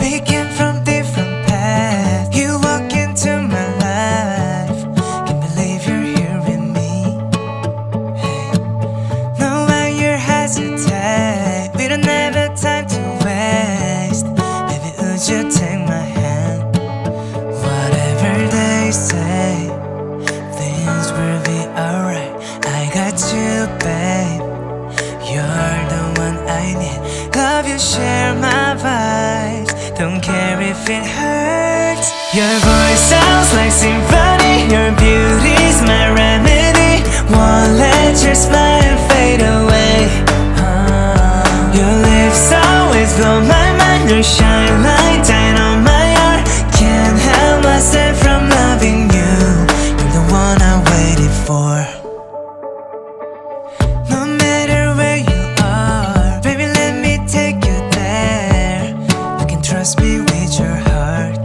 We came from different paths. You walk into my life. Can't believe you're here with me. Know why you're hesitant. We don't have time to waste. Baby, would you take my hand? Whatever they say, things will be alright. I got you, babe. Care if it hurts. Your voice sounds like symphony. Your beauty's my remedy. Won't let your smile fade away. Ah. Your lips always blow my mind. You shine like me with your heart.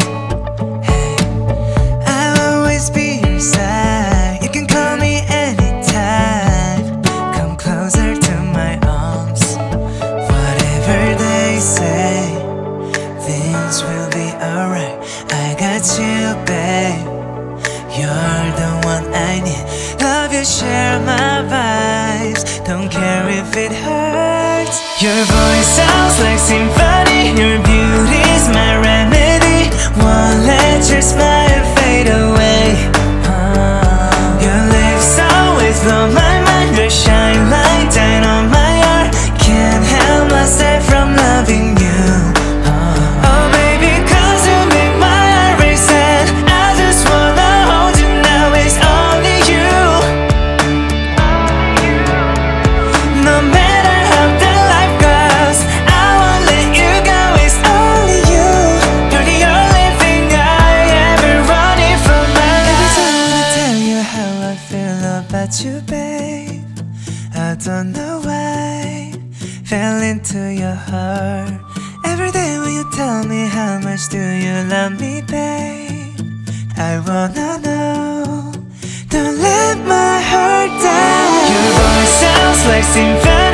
I'll always be your side. You can call me anytime. Come closer to my arms. Whatever they say, things will be alright. I got you, babe. You're the one I need. Love you, share my vibes. Don't care if it hurts. Your voice sounds like symphony. Your feel you, babe. I don't know why. Fell into your heart. Every day when you tell me how much do you love me, babe. I wanna know. Don't let my heart down. Your voice sounds like symphony.